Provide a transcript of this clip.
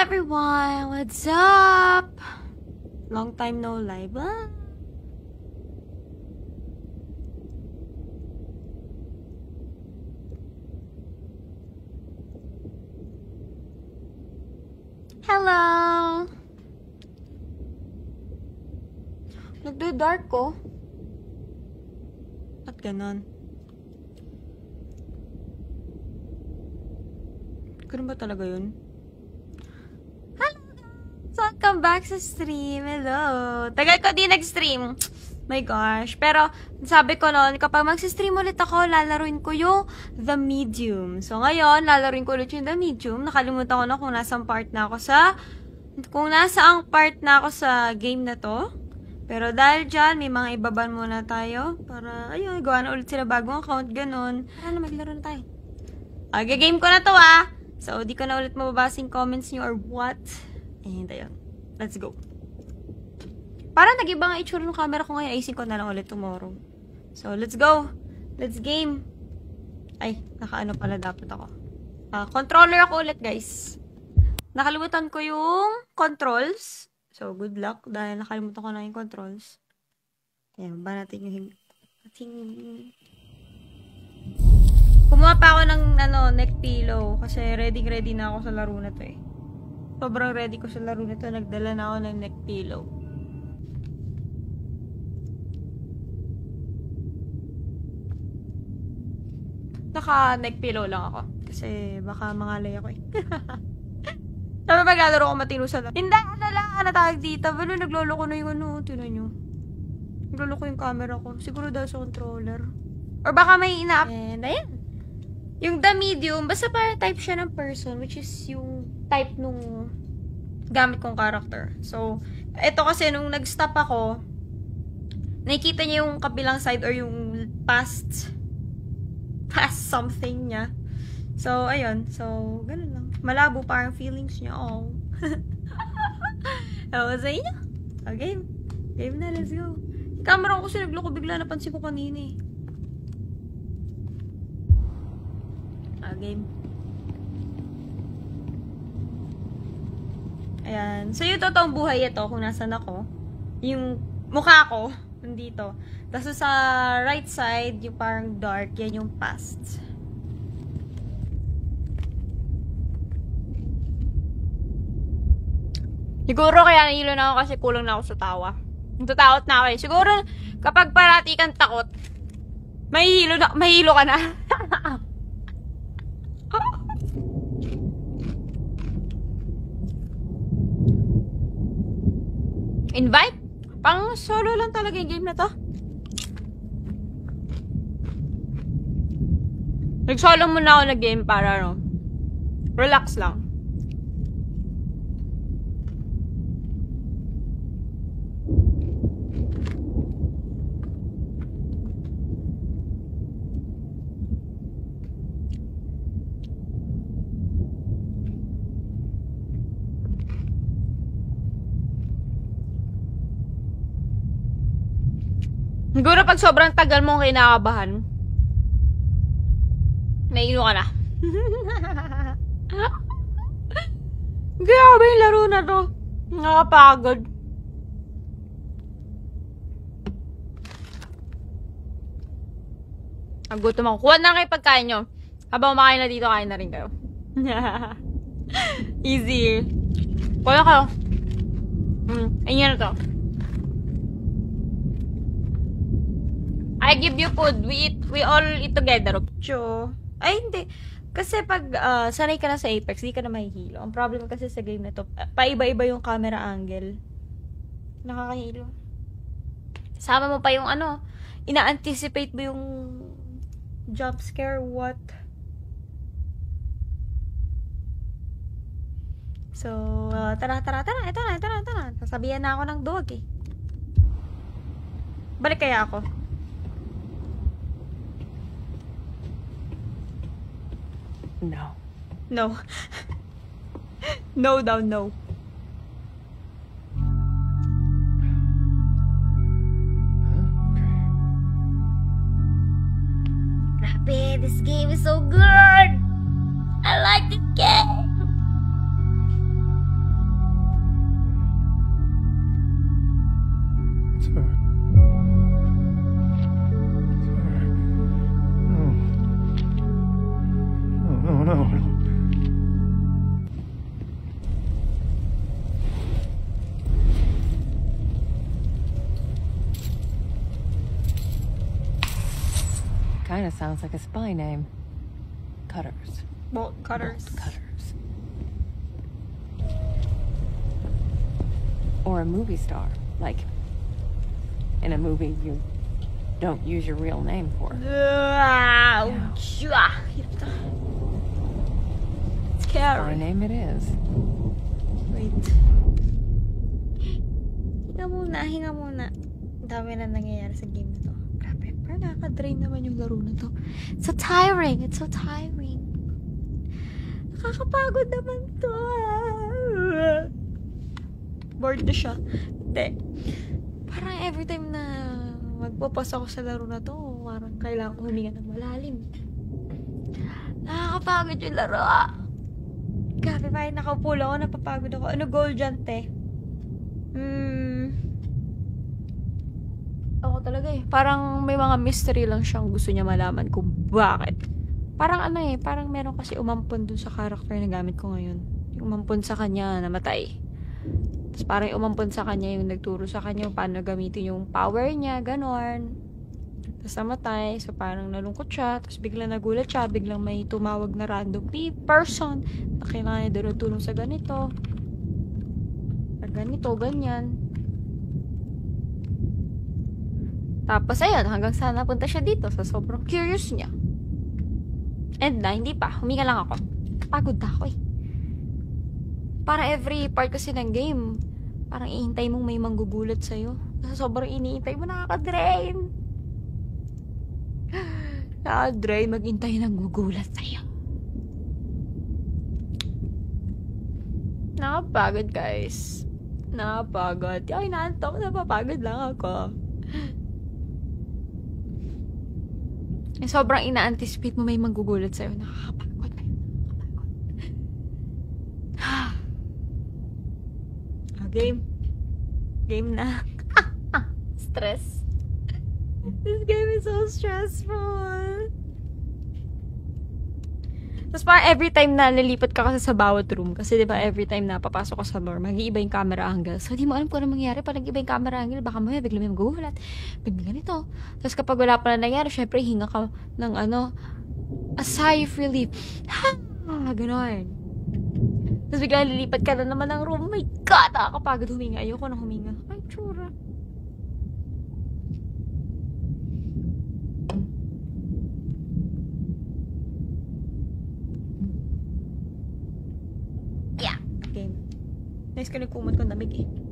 everyone! What's up? Long time no live. Ah. Hello! Nagdo-dark ko. At ganon. Ganun ba talaga yun? Welcome back sa stream. Hello! Tagal ko di nag-stream. My gosh. Pero, sabi ko noon, kapag mag-stream ulit ako, lalaruin ko yung The Medium. So, ngayon, lalaruin ko ulit yung The Medium. Nakalimutan ko na kung nasang part na ako sa... Kung nasa ang part na ako sa game na to. Pero dahil dyan, may mga ibaban muna tayo. Para, ayun, gawa na ulit sila bagong account. Ganon. Ano, maglaro na tayo. Okay, game ko na to ah. So, di ko na ulit mababasing comments nyo or what. And, ayun. Let's go. Parang nag-iba nga itsura ng camera ko ngayon. Ayusin ko na lang ulit tomorrow. So, let's go. Let's game. Ay, nakaano pala dapat ako. Uh, controller ako ulit, guys. Nakalimutan ko yung controls. So, good luck dahil nakalimutan ko na yung controls. Ayan, ba natin yung ating Kumuha pa ako ng ano, neck pillow kasi ready ready na ako sa laro na to eh. Sobrang ready ko sa laro na to. Nagdala na ako ng neck pillow. Naka neck pillow lang ako. Kasi baka mangalay ako eh. Sabi maglalaro ko matino sa Hindi, ano lang, ano tawag dito. Pero nagloloko na yung ano, tinan nyo. Nagloloko yung camera ko. Siguro dahil sa controller. Or baka may ina And ayan. Yung the medium, basta para type siya ng person, which is yung type nung gamit kong character. So, ito kasi nung nag-stop ako, nakikita niya yung kabilang side or yung past past something niya. So, ayun. So, ganun lang. Malabo parang feelings niya. Oh. Ewan sa inyo. Oh, game. Game na, let's go. Yung camera ko kasi nagloko bigla napansin ko kanina eh. Ah, game. Ayan. So, yung totoong buhay ito, kung nasan ako, yung mukha ko, nandito. Tapos sa right side, yung parang dark, yan yung past. Siguro kaya nahilo na ako kasi kulang na ako sa tawa. Natatakot na ako eh. Siguro, kapag parati kang takot, mahihilo, na, mahihilo ka na. Invite? Pang solo lang talaga yung game na to. Nag-solo muna ako na game para no, relax lang. Siguro pag sobrang tagal mong kinakabahan, naino ka na. Grabe yung laro na to. Nakapagod. Ang gutom ako. Kuha na kayo pagkain nyo. Habang makain na dito, kain na rin kayo. Easy. Kuha na kayo. Mm, ayun na to. I give you food. We eat, we all eat together. Cho. Ay, hindi. Kasi pag uh, sanay ka na sa Apex, di ka na mahihilo. Ang problem kasi sa game na to, paiba-iba yung camera angle. Nakakahilo. Sama mo pa yung ano, ina-anticipate mo yung jump scare, what? So, uh, tara, tara, tara, ito na, ito na, ito na. Sasabihan na ako ng dog eh. Balik kaya ako. No. No. no daw, no. Grabe, this game is so good! I like this no. Kind of sounds like a spy name. Cutters. Bolt cutters. Bolt cutters. Or a movie star. Like, in a movie you don't use your real name for. Uh. Spy Scary. name it is. Wait. Hinga muna, hinga muna. Dami na nangyayari sa game na to. Grabe, parang nakaka-drain naman yung laro na to. It's so tiring. It's so tiring. Nakakapagod naman to. ah. Bored na siya. Hindi. Parang every time na magpapas ako sa laro na to, parang kailangan ko huminga ng malalim. Nakakapagod yung laro. Parang nakaupo lang ako, napapagod ako. Ano goal dyan, te? Hmm. Ako talaga eh. Parang may mga mystery lang siyang gusto niya malaman kung bakit. Parang ano eh, parang meron kasi umampon dun sa character na gamit ko ngayon. Yung umampon sa kanya, namatay. Tapos parang umampon sa kanya, yung nagturo sa kanya paano gamitin yung power niya, ganon. Tapos namatay, so parang nalungkot siya, tapos biglang nagulat siya, biglang may tumawag na random pe- person na kailangan niya doon tulong sa ganito. Sa ganito, ganyan. Tapos ayun, hanggang sa napunta siya dito sa sobrang curious niya. And na, hindi pa. Huminga lang ako. Pagod na ako eh. Para every part kasi ng game, parang iintay mong may manggugulat sa'yo. Kasi sobrang iniintay mo, nakaka-drain. Nakaka-drain maghintay ng gugulat sa'yo. Nakapagod, guys. Nakapagod. Ay, naantok. Napapagod lang ako. Sobrang ina-anticipate mo may manggugulat sa'yo. Nakakapagod. Nakakapagod. Ah, game. Game na. Stress. This game is so stressful. Tapos parang every time na lilipat ka kasi sa bawat room, kasi di ba every time na papasok ka sa door, mag-iiba yung camera angle. So, di mo alam kung ano mangyayari pag nag-iba yung camera angle. Baka mamaya bigla may magugulat. Bigla ganito. Tapos kapag wala pa na nangyari, syempre hinga ka ng ano, a sigh of relief. Ha! Ganon. Tapos bigla lilipat ka na naman ng room. Oh my God! Nakakapagod huminga. Ayoko na huminga. Ay, tsura. Yeah. Game. Nice ka kumot ko namig eh.